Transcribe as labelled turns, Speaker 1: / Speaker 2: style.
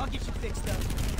Speaker 1: I'll get you fixed up.